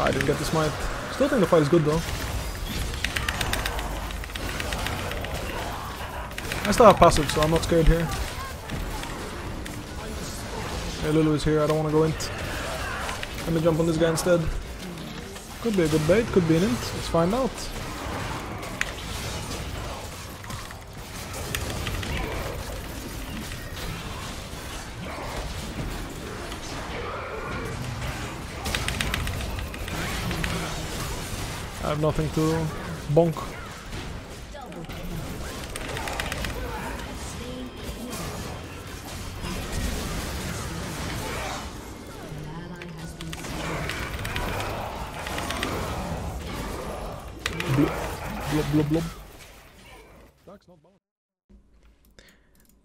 I didn't get the smite. Still think the fight is good though. I still have passive, so I'm not scared here. Hey, Lulu is here. I don't want to go int. Let me jump on this guy instead. Could be a good bait, could be an int. Let's find out. Have nothing to bonk.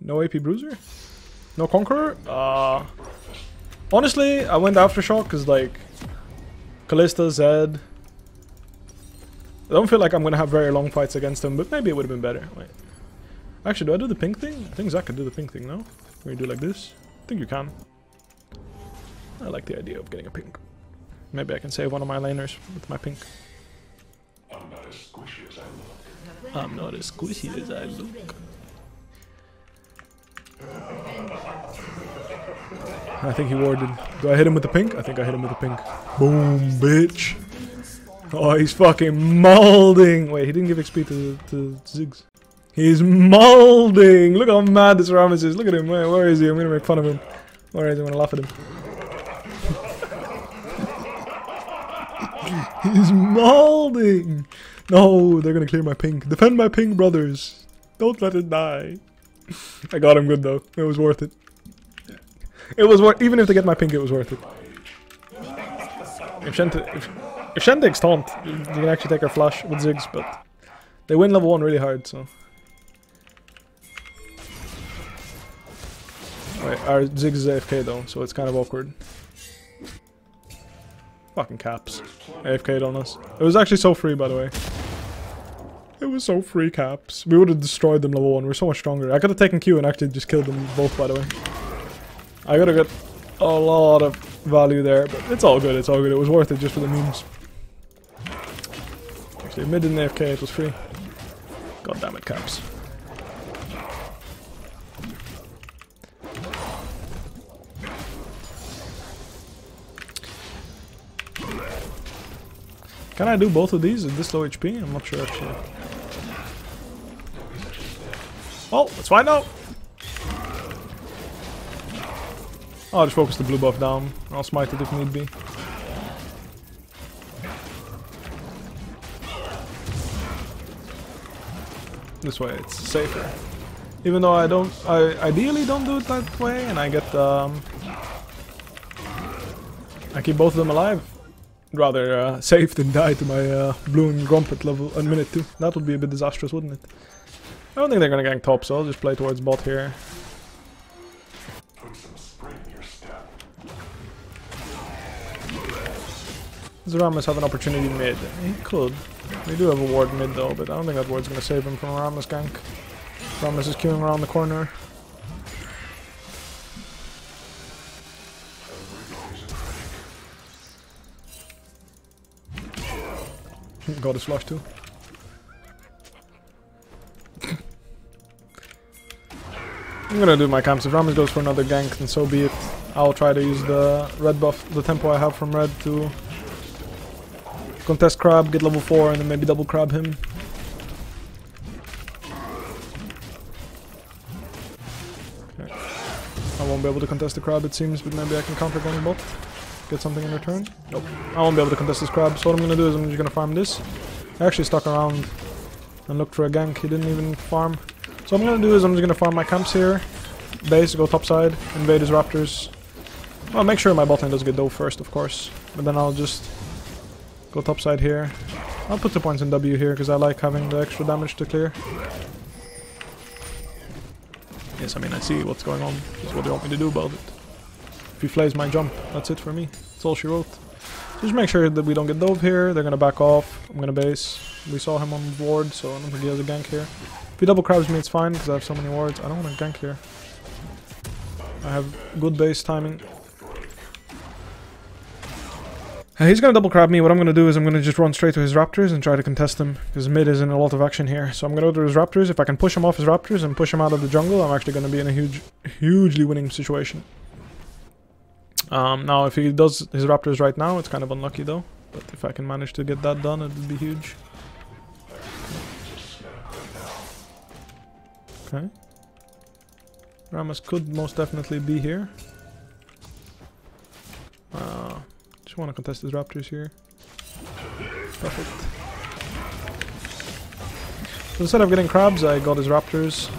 No AP Bruiser? No Conqueror? Uh, honestly, I went Aftershock because, like, Kalista, Zed. I don't feel like I'm gonna have very long fights against him, but maybe it would have been better. Wait. Actually, do I do the pink thing? I think Zac can do the pink thing, no? Can you do like this? I think you can. I like the idea of getting a pink. Maybe I can save one of my laners with my pink. I'm not as squishy as I look. I'm not as squishy as I look. I think he warded. Do I hit him with the pink? I think I hit him with the pink. Boom, bitch. Oh, he's fucking molding. Wait, he didn't give XP to, to Ziggs. He's molding. Look how mad this Rammus is. Look at him. Where, is he? I'm gonna make fun of him. Where is he? I'm gonna laugh at him. He's molding. No, they're gonna clear my pink. Defend my pink, brothers. Don't let it die. I got him good though. It was worth it. It was worth. Even if they get my pink, it was worth it. If Shente, if, if Shen takes taunt, you can actually take her flash with Ziggs, but they win level one really hard. So. Our Ziggs is AFK though, so it's kind of awkward. Fucking caps. AFK'd on us. It was actually so free, by the way. It was so free, caps. We would have destroyed them level 1. We're so much stronger. I could have taken Q and actually just killed them both, by the way. I gotta get a lot of value there, but it's all good, it's all good. It was worth it just for the memes. Actually, mid and AFK, it was free. God damn it, caps. Can I do both of these at this low HP? I'm not sure actually. Oh, let's find out! I'll just focus the blue buff down. I'll smite it if need be. This way it's safer. Even though I don't, I ideally don't do it that way, and I get, um, I keep both of them alive. Rather uh, safe than die to my uh, blue and grumpet level a minute two. That would be a bit disastrous, wouldn't it? I don't think they're gonna gank top, so I'll just play towards bot here. Does have an opportunity mid? He could. We do have a ward mid though, but I don't think that ward's gonna save him from a Rammus gank. Rammus is queuing around the corner. Got his flush too. I'm gonna do my camps. If Rammus goes for another gank, then so be it. I'll try to use the red buff, the tempo I have from red to contest crab, get level 4, and then maybe double crab him. Okay. I won't be able to contest the crab it seems, but maybe I can counter gank bot. Get something in return. Nope. I won't be able to contest this crab, so what I'm gonna do is I'm just gonna farm this. I actually stuck around and looked for a gank, he didn't even farm. So what I'm gonna do is I'm just gonna farm my camps here. Base, go topside, invade his raptors. Well, make sure my bot lane doesn't get dove first, of course. But then I'll just go topside here. I'll put the points in W here because I like having the extra damage to clear. Yes, I mean, I see what's going on. That's what they want me to do about it. If he flays my jump, that's it for me. That's all she wrote. Just make sure that we don't get dove here. They're gonna back off. I'm gonna base. We saw him on ward, so I don't think he has a gank here. If he double crabs me, it's fine because I have so many wards. I don't want to gank here. I have good base timing. Uh, he's gonna double crab me. What I'm gonna do is I'm gonna just run straight to his raptors and try to contest him because mid is in a lot of action here. So I'm gonna go to his raptors. If I can push him off his raptors and push him out of the jungle, I'm actually gonna be in a huge, hugely winning situation. Um, now if he does his raptors right now, it's kind of unlucky though. But if I can manage to get that done, it would be huge. Okay. Rammus could most definitely be here. Uh, just want to contest his raptors here. Perfect. So instead of getting crabs, I got his raptors.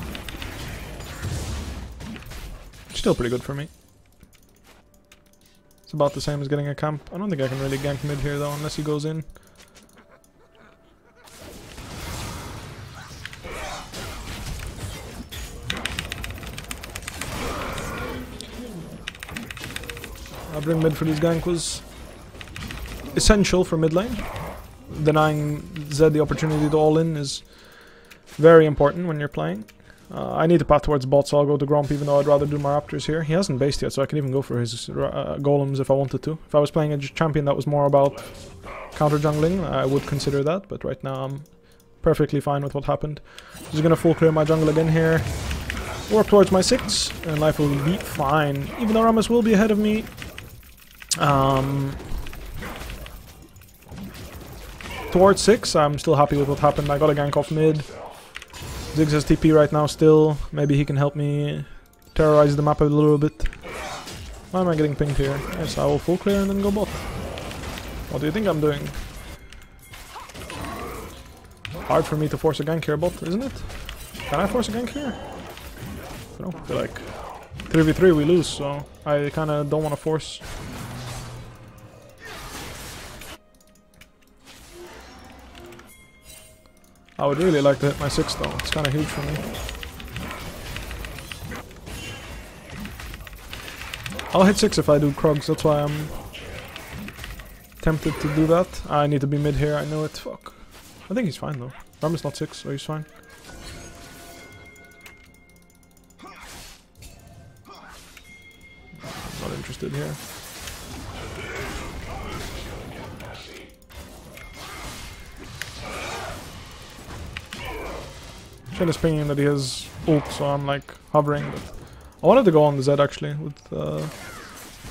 Still pretty good for me. It's about the same as getting a camp. I don't think I can really gank mid here though, unless he goes in. I bring mid for this gank was essential for mid lane. Denying Zed the opportunity to all in is very important when you're playing. Uh, I need to path towards bot, so I'll go to Gromp even though I'd rather do my Raptors here. He hasn't based yet, so I can even go for his uh, golems if I wanted to. If I was playing a champion that was more about counter jungling, I would consider that, but right now I'm perfectly fine with what happened. Just gonna full clear my jungle again here. Work towards my 6, and life will be fine. Even though Rammus will be ahead of me. Um, towards 6, I'm still happy with what happened. I got a gank off mid. Ziggs has TP right now still. Maybe he can help me terrorize the map a little bit. Why am I getting pinged here? Yes, I will full clear and then go bot. What do you think I'm doing? Hard for me to force a gank here bot, isn't it? Can I force a gank here? I don't feel like 3v3 we lose, so I kinda don't wanna force. I would really like to hit my 6 though, it's kinda huge for me. I'll hit 6 if I do Krugs, that's why I'm tempted to do that. I need to be mid here, I know it, fuck. I think he's fine though. Rammus is not 6, so he's fine. I'm Not interested here. Shen is pinging that he has ult, so I'm like hovering. But I wanted to go on the Zed actually with uh,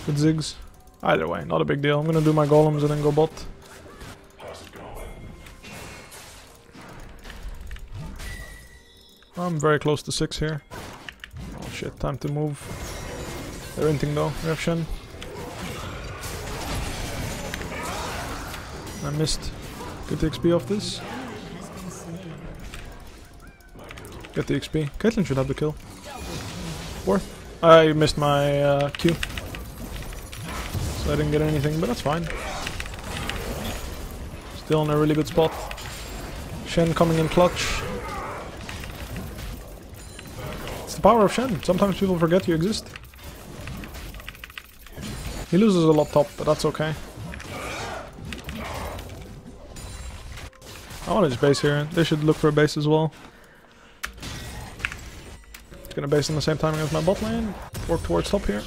with Ziggs. Either way, not a big deal. I'm gonna do my golems and then go bot. I'm very close to six here. Oh shit, time to move. They're inting though. We have Shen. I missed. Get the XP off this. Get the XP. Caitlyn should have the kill. Worth. I missed my uh, Q. So I didn't get anything, but that's fine. Still in a really good spot. Shen coming in clutch. It's the power of Shen. Sometimes people forget you exist. He loses a lot top, but that's okay. I want just base here. They should look for a base as well. Gonna base in the same timing as my bot lane. Work towards top here.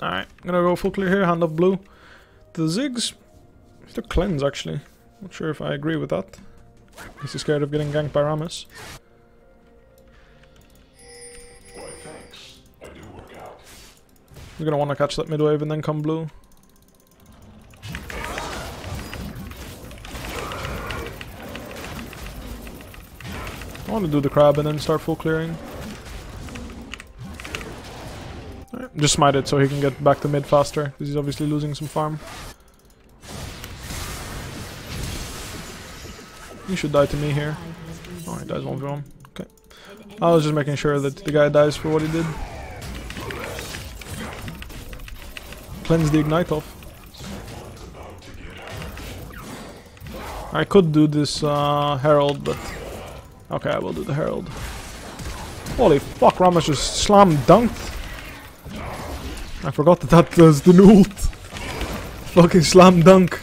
Alright, I'm gonna go full clear here, hand off blue. The Ziggs. To cleanse actually. Not sure if I agree with that. He's scared of getting ganked by Rammus. You're gonna wanna catch that mid wave and then come blue. I want to do the crab and then start full clearing. Alright, Just smite it so he can get back to mid faster, because he's obviously losing some farm. He should die to me here. Oh, he dies one for one. Okay. I was just making sure that the guy dies for what he did. Cleanse the ignite off. I could do this uh, Herald, but... Okay, I will do the Herald. Holy fuck, Rammus just slam dunked. I forgot that that was the ult. Fucking slam dunk.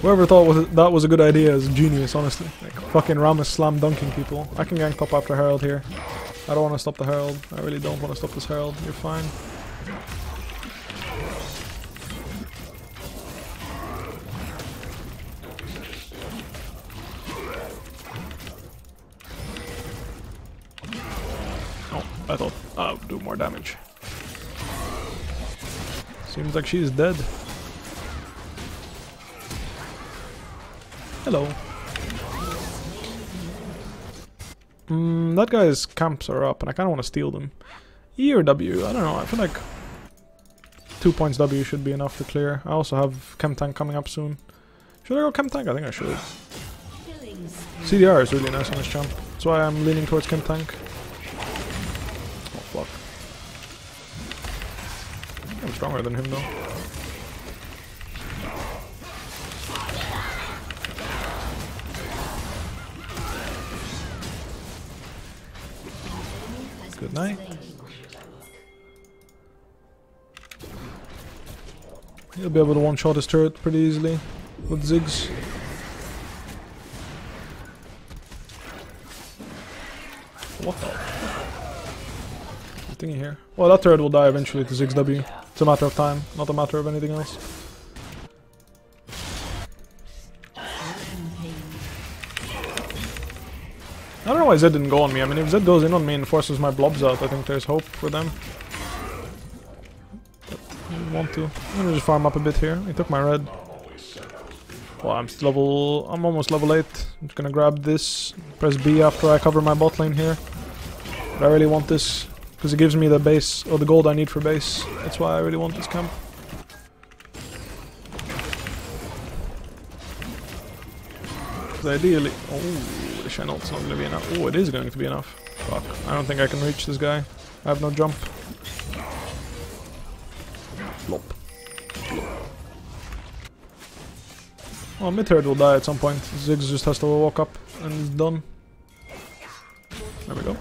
Whoever thought was that was a good idea is genius, honestly. Like, fucking Rammus slam dunking people. I can gank top after Herald here. I don't want to stop the Herald. I really don't want to stop this Herald. You're fine. Oh, I thought I would do more damage. Seems like she's dead. Hello. Mm, that guy's camps are up, and I kind of want to steal them. E or W? I don't know. I feel like two points W should be enough to clear. I also have Chem Tank coming up soon. Should I go Chem Tank? I think I should. CDR is really nice on this champ. That's why I'm leaning towards Chem Tank. Stronger than him though. Good night. He'll be able to one-shot his turret pretty easily with Ziggs. What the? Thingy here. Well, that turret will die eventually to 6W. It's a matter of time, not a matter of anything else. I don't know why Zed didn't go on me. I mean, if Zed goes in on me and forces my blobs out, I think there's hope for them. But I want to. I'm gonna just farm up a bit here. He took my red. Well, I'm still level... I'm almost level 8. I'm just gonna grab this. Press B after I cover my bot lane here. But I really want this. Because it gives me the base, or the gold I need for base. That's why I really want this camp. Because ideally... Oh, the channel's not going to be enough. Oh, it is going to be enough. Fuck. I don't think I can reach this guy. I have no jump. Flop. Well, mid will die at some point. Ziggs just has to walk up and it's done. There we go.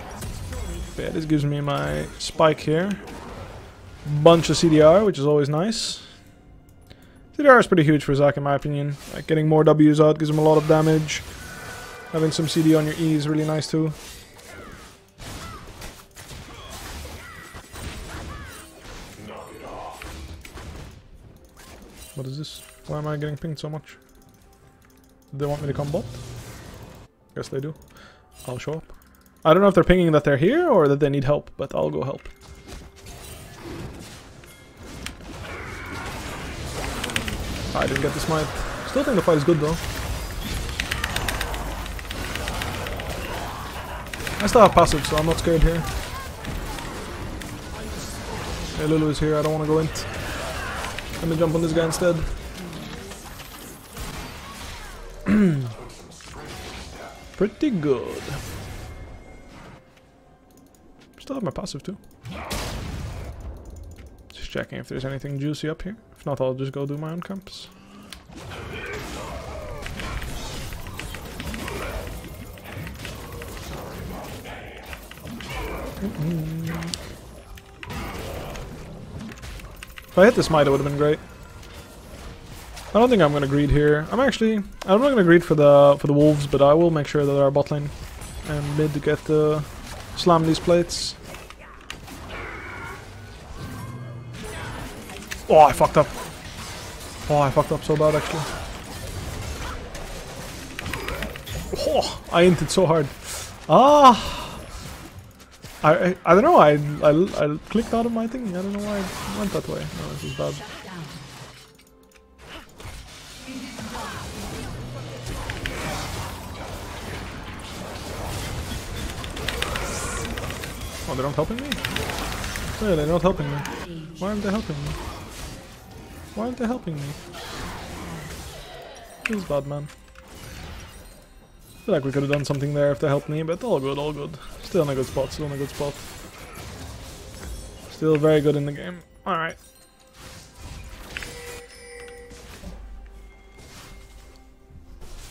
Yeah, this gives me my spike here. Bunch of CDR, which is always nice. CDR is pretty huge for Zac in my opinion. Like getting more Ws out gives him a lot of damage. Having some CD on your E is really nice too. What is this? Why am I getting pinged so much? Do they want me to come bot? Guess they do. I'll show up. I don't know if they're pinging that they're here or that they need help, but I'll go help. I didn't get the smite. Still think the fight is good though. I still have passive, so I'm not scared here. Hey, Lulu is here, I don't want to go in. Let me jump on this guy instead. Pretty good. Still have my passive too. Just checking if there's anything juicy up here. If not, I'll just go do my own camps. If I hit this smite, it would have been great. I don't think I'm gonna greed here. I'm actually I'm not gonna greed for the for the wolves, but I will make sure that our bot lane and mid get to slam these plates. Oh, I fucked up. Oh, I fucked up so bad actually. Oh, I inted so hard. Ah. I, I, I don't know, I, I, I clicked out of my thing, I don't know why I went that way. No, this is bad. Oh, they're not helping me? Yeah, they're not helping me. Why aren't they helping me? Why aren't they helping me? This is bad, man. feel like we could have done something there if they helped me, but all good, all good. Still in a good spot, still in a good spot. Still very good in the game. Alright.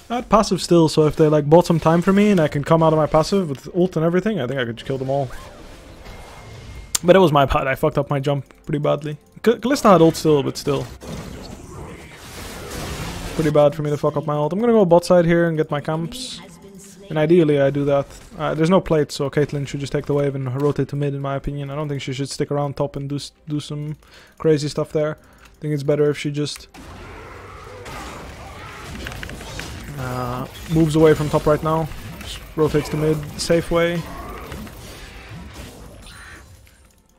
I had passive still, so if they like bought some time for me and I can come out of my passive with ult and everything, I think I could just kill them all. But it was my bad, I fucked up my jump pretty badly. K Kalista had ult still, but still. Pretty bad for me to fuck up my ult. I'm gonna go bot side here and get my camps. And ideally I do that. Uh, there's no plate, so Caitlyn should just take the wave and rotate to mid in my opinion. I don't think she should stick around top and do, do some crazy stuff there. I think it's better if she just uh, moves away from top right now. Just rotates to mid, safe way.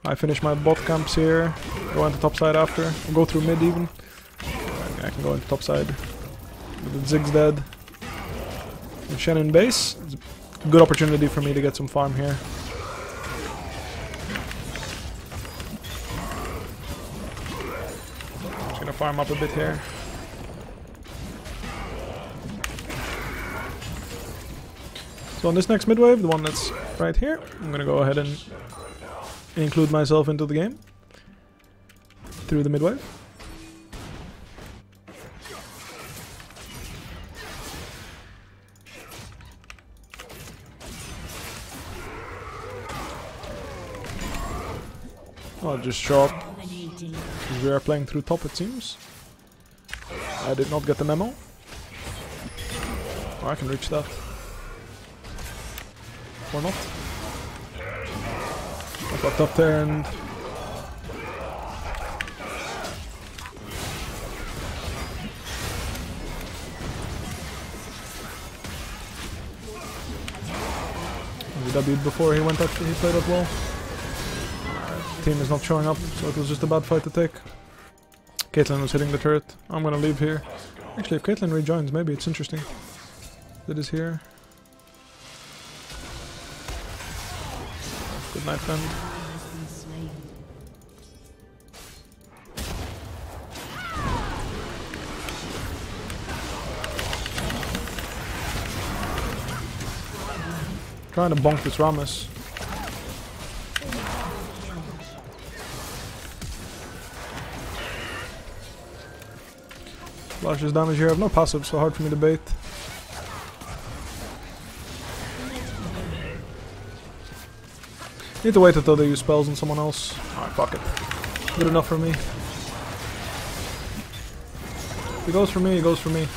I finish my bot camps here. Go into top side after. Go through mid even. I can go into top side. But Ziggs dead. And Shannon base. Good opportunity for me to get some farm here. Just gonna farm up a bit here. So on this next mid wave, the one that's right here, I'm gonna go ahead and include myself into the game through the mid wave. I'll just. 'cause We are playing through top, it seems. I did not get the memo. Oh, I can reach that. Or not. I got there W'd before he went up, he played up well. Team is not showing up, so it was just a bad fight to take. Caitlyn was hitting the turret. I'm gonna leave here. Actually, if Caitlyn rejoins, maybe it's interesting. It is here. Night, friend. Trying to bonk this Rammus. Flashes damage here. I have no passive, so hard for me to bait. Need to wait until they use spells on someone else. Alright, fuck it. Good enough for me. He goes for me, he goes for me.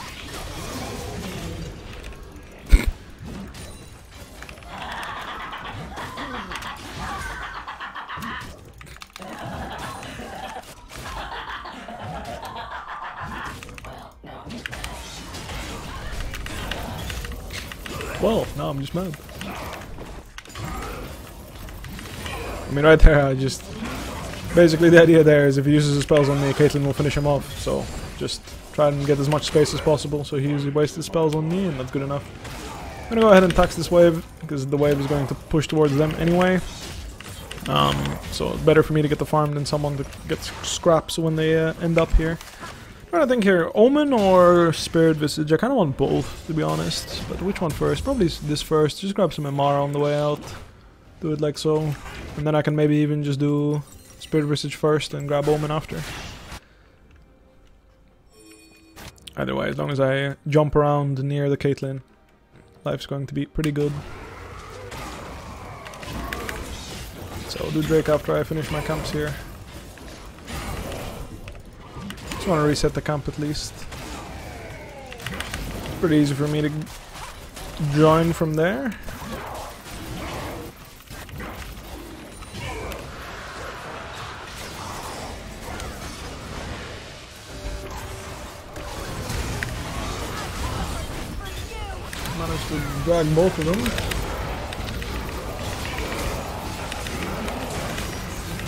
Well, now I'm just mad. Mean, right there, I just... Basically, the idea there is if he uses his spells on me, Caitlyn will finish him off. So, just try and get as much space as possible so he usually wastes his spells on me, and that's good enough. I'm gonna go ahead and tax this wave, because the wave is going to push towards them anyway. Um, so, it's better for me to get the farm than someone that gets scraps when they uh, end up here. Trying to think here, Omen or Spirit Visage? I kind of want both, to be honest. But which one first? Probably this first. Just grab some MR on the way out. Do it like so. And then I can maybe even just do Spirit Visage first and grab Omen after. Either way, as long as I jump around near the Caitlyn, life's going to be pretty good. So I'll do Drake after I finish my camps here. Just want to reset the camp at least. Pretty easy for me to join from there. Drag both of them.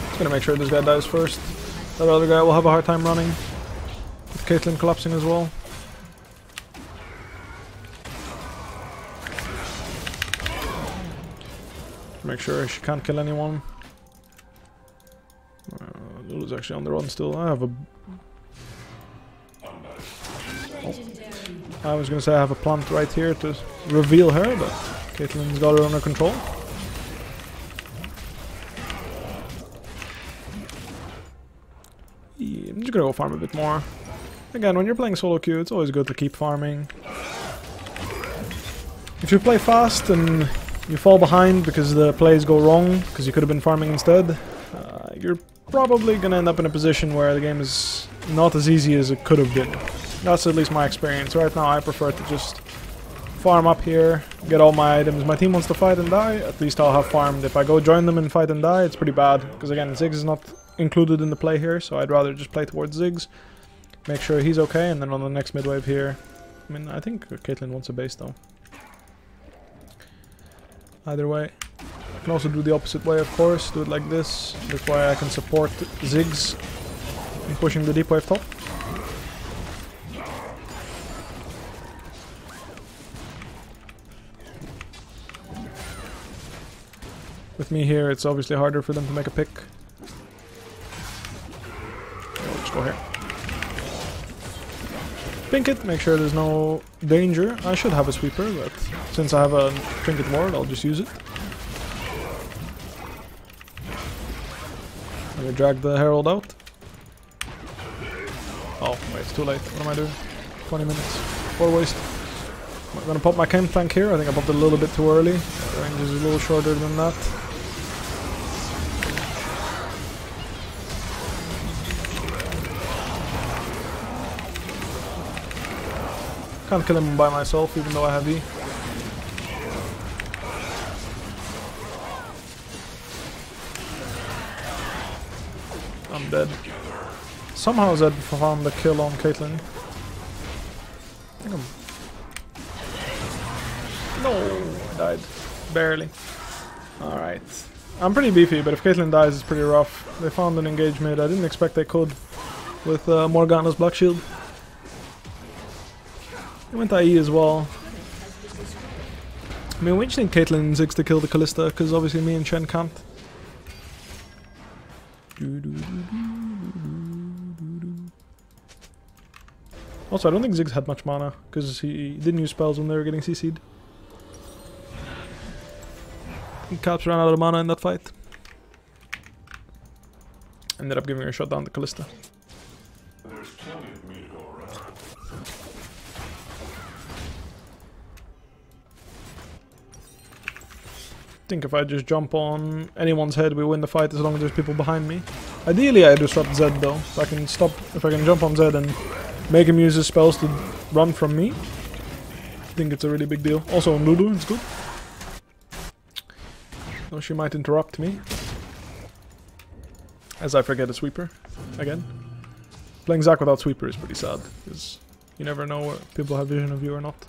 Just gonna make sure this guy dies first. That other guy will have a hard time running. With Caitlyn collapsing as well. Make sure she can't kill anyone. Uh, Lulu's actually on the run still. I have a... Oh. I was gonna say I have a plant right here to reveal her, but Caitlyn's got her under control. Yeah, I'm just gonna go farm a bit more. Again, when you're playing solo queue, it's always good to keep farming. If you play fast and you fall behind because the plays go wrong, because you could have been farming instead, uh, you're probably gonna end up in a position where the game is not as easy as it could have been. That's at least my experience. Right now, I prefer to just farm up here, get all my items. My team wants to fight and die, at least I'll have farmed. If I go join them and fight and die, it's pretty bad. Because again, Ziggs is not included in the play here, so I'd rather just play towards Ziggs. Make sure he's okay, and then on the next mid wave here... I mean, I think Caitlyn wants a base though. Either way. I can also do the opposite way, of course. Do it like this. This way I can support Ziggs in pushing the deep wave top. Me here, it's obviously harder for them to make a pick. We'll just go here. Pink it, make sure there's no danger. I should have a sweeper, but since I have a trinket ward, I'll just use it. Let me drag the herald out. Oh, wait, it's too late. What am I doing? 20 minutes. What a waste. I'm gonna pop my chem tank here. I think I popped it a little bit too early. The range is a little shorter than that. I can't kill him by myself, even though I have E. I'm dead. Somehow Zed found the kill on Caitlyn. I think I'm... No, I died. Barely. Alright. I'm pretty beefy, but if Caitlyn dies, it's pretty rough. They found an engage mid. I didn't expect they could with uh, Morgana's Black Shield. They went IE as well. I mean, we just need Caitlyn and Ziggs to kill the Kalista, because obviously me and Shen can't. Also, I don't think Ziggs had much mana, because he didn't use spells when they were getting CC'd. Caps ran out of mana in that fight. Ended up giving her a shot down to Kalista. Think if I just jump on anyone's head, we win the fight as long as there's people behind me. Ideally, I disrupt Zed though. If I can stop, if I can jump on Zed and make him use his spells to run from me, I think it's a really big deal. Also on Lulu, it's good. Though she might interrupt me. As I forget a sweeper. Again. Playing Zac without sweeper is pretty sad, because you never know if people have vision of you or not.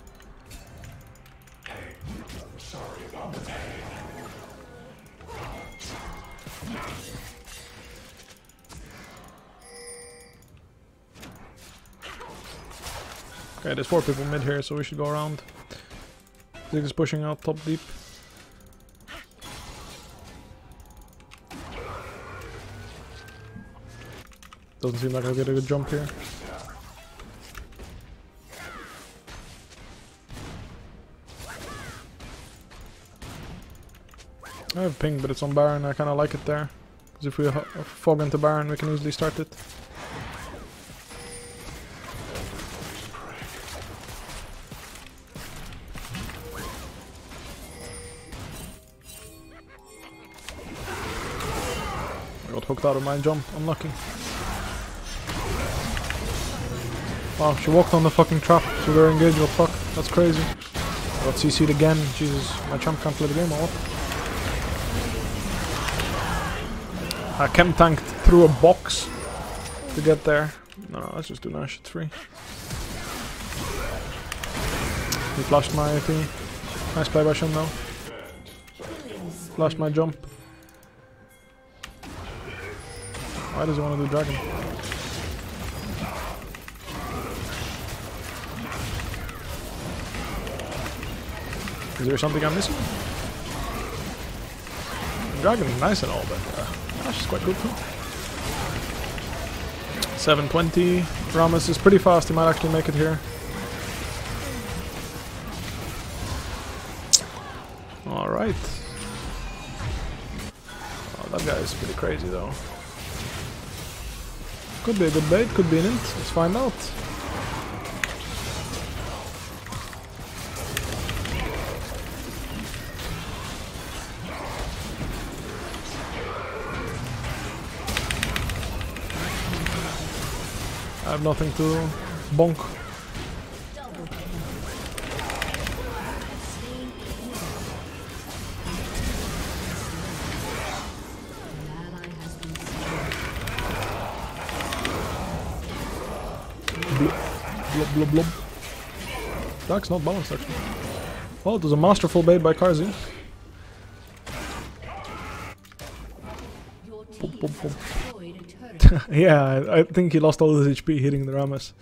Okay, there's four people mid here, so we should go around. Ziggs is pushing out top deep. Doesn't seem like I'll get a good jump here. I have ping, but it's on Baron. I kind of like it there. Because if we fog into Baron, we can easily start it. Out of my jump. Unlucky. Wow, she walked on the fucking trap, so they're engaged. What fuck? That's crazy. Got CC'd again. Jesus, my champ can't play the game or what? Ah, I chem tanked through a box to get there. No, no, let's just do Nash. It's free. He flashed my thing. Nice play by Shen though. Flashed my jump. Why does he want to do dragon? Is there something I'm missing? Dragon is nice and all, but uh, Ash is quite good too. 720. Rammus is pretty fast, he might actually make it here. Alright. Oh, that guy is pretty crazy though. Could be a good bait, could be an int. Let's find out. I have nothing to bonk. Blub blub. That's not balanced actually. Well, it was a masterful bait by Karzi. Your team boom, boom. destroyed a turret. yeah, I, I think he lost all his HP hitting the Rammus.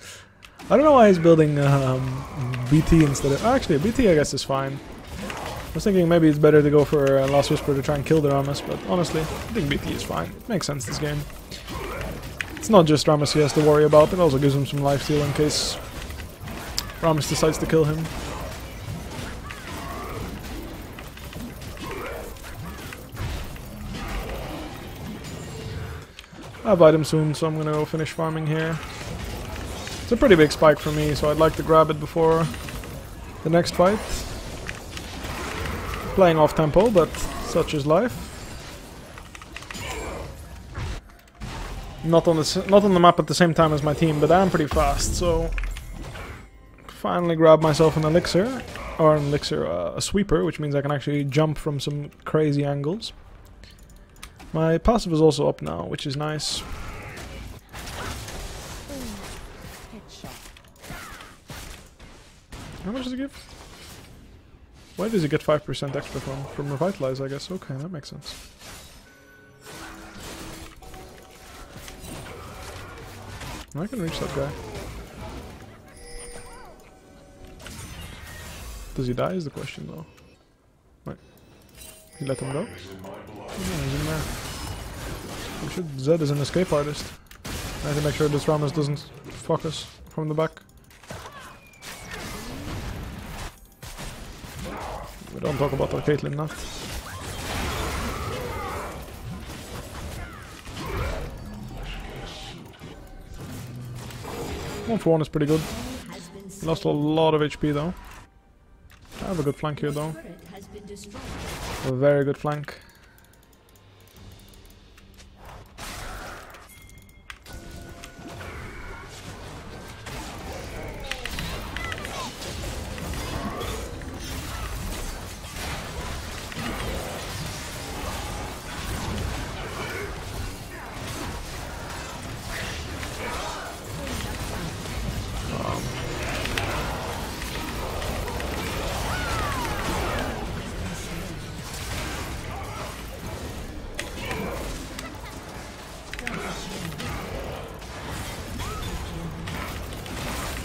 I don't know why he's building um, BT instead of... Actually, BT I guess is fine. I was thinking maybe it's better to go for uh, Last Whisper to try and kill the Rammus, but honestly, I think BT is fine. It makes sense this game. It's not just Rammus he has to worry about, it also gives him some lifesteal in case Rammus decides to kill him. I have items soon, so I'm gonna go finish farming here. It's a pretty big spike for me, so I'd like to grab it before the next fight. Playing off tempo, but such is life. Not on the not on the map at the same time as my team, but I'm pretty fast, so finally grab myself an elixir or an elixir, uh, a sweeper, which means I can actually jump from some crazy angles. My passive is also up now, which is nice. How much does it give? Why does it get 5% extra from? From Revitalize, I guess. Okay, that makes sense. I can reach that guy. Does he die is the question though. Wait. He let him go? No, he's in there. We should Zed is an escape artist. I have to make sure this Rammus doesn't fuck us from the back. We don't talk about our Caitlyn not. One for one is pretty good. Lost a lot of HP though. I have a good flank here though. turret has been destroyed. A very good flank.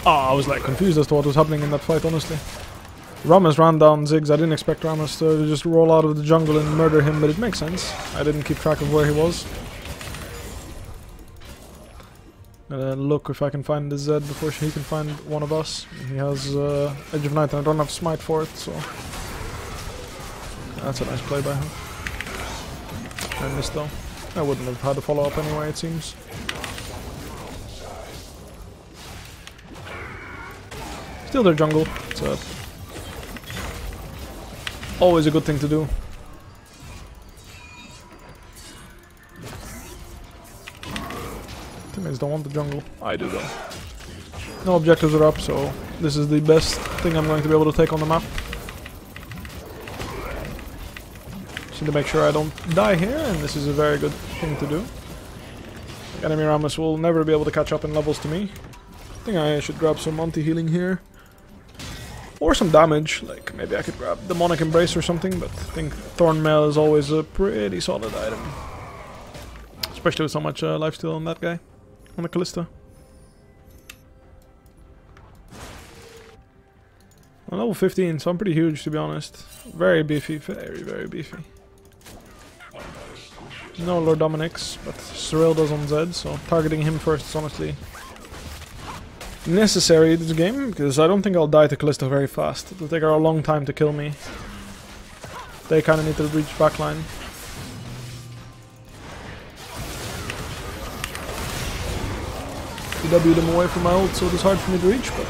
Ah, I was like confused as to what was happening in that fight, honestly. Rammus ran down Ziggs. I didn't expect Rammus to just roll out of the jungle and murder him, but it makes sense. I didn't keep track of where he was. Gonna look if I can find the Zed before he can find one of us. He has uh, Edge of Night and I don't have Smite for it, so... That's a nice play by him. I missed though. I wouldn't have had a follow-up anyway, it seems. Still their jungle. It's uh, always a good thing to do. Teammates don't want the jungle. I do though. No objectives are up, so this is the best thing I'm going to be able to take on the map. Just need to make sure I don't die here, and this is a very good thing to do. Enemy Rammus will never be able to catch up in levels to me. I think I should grab some anti-healing here. Or some damage, like maybe I could grab the Demonic Embrace or something, but I think Thorn Mail is always a pretty solid item. Especially with so much uh, lifesteal on that guy, on the Kalista. I'm level 15, so I'm pretty huge to be honest. Very beefy, very, very beefy. No Lord Dominik's, but Serylda's on Zed, so targeting him first is honestly necessary this game, because I don't think I'll die to Kalista very fast. It'll take her a long time to kill me. They kinda need to reach backline. W them away from my ult, so it is hard for me to reach, but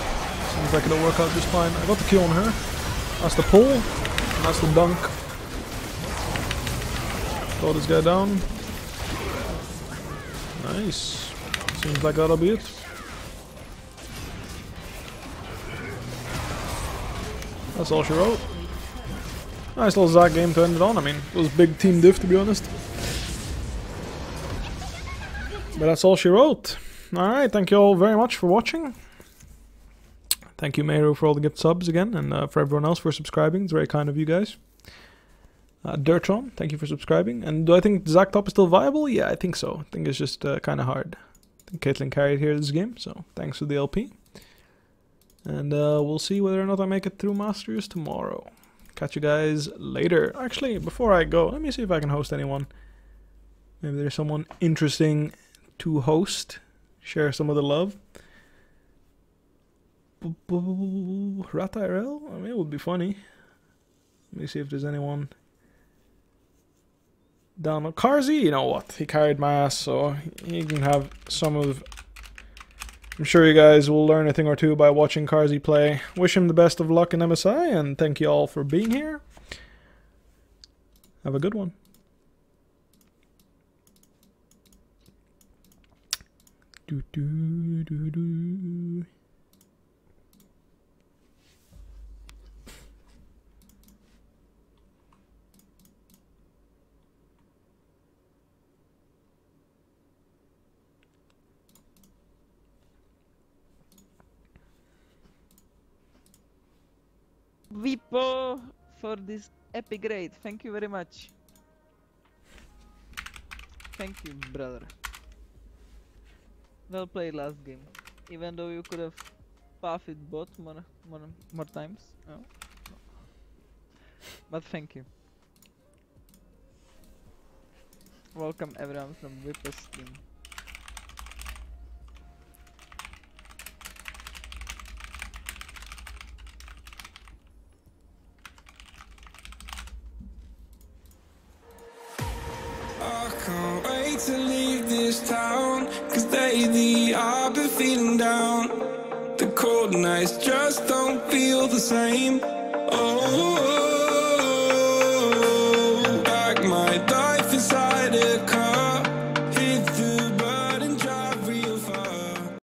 seems like it'll work out just fine. I got the Q on her. That's the pull, and that's the dunk. Throw this guy down. Nice. Seems like that'll be it. That's all she wrote. Nice little Zac game to end it on. I mean, it was big team diff to be honest. But that's all she wrote. Alright, thank you all very much for watching. Thank you, Meru, for all the gift subs again, and uh, for everyone else for subscribing. It's very kind of you guys. Uh, Dirtron, thank you for subscribing. And do I think Zac Top is still viable? Yeah, I think so. I think it's just uh, kind of hard. I think Caitlyn carried here this game, so thanks for the LP. And uh, we'll see whether or not I make it through Masters tomorrow. Catch you guys later. Actually, before I go, let me see if I can host anyone. Maybe there's someone interesting to host. Share some of the love. Rat IRL? I mean, it would be funny. Let me see if there's anyone down. Carzzy, you know what? He carried my ass, so he can have some of. I'm sure you guys will learn a thing or two by watching Carzzy play. Wish him the best of luck in MSI, and thank you all for being here. Have a good one. Do, do, do, do. Bwipo for this epic raid. Thank you very much. Thank you, brother. Well played last game. Even though you could have puffed it bot more, more, more times. Oh. But thank you. Welcome everyone from Bwipo's team. Nights just don't feel the same.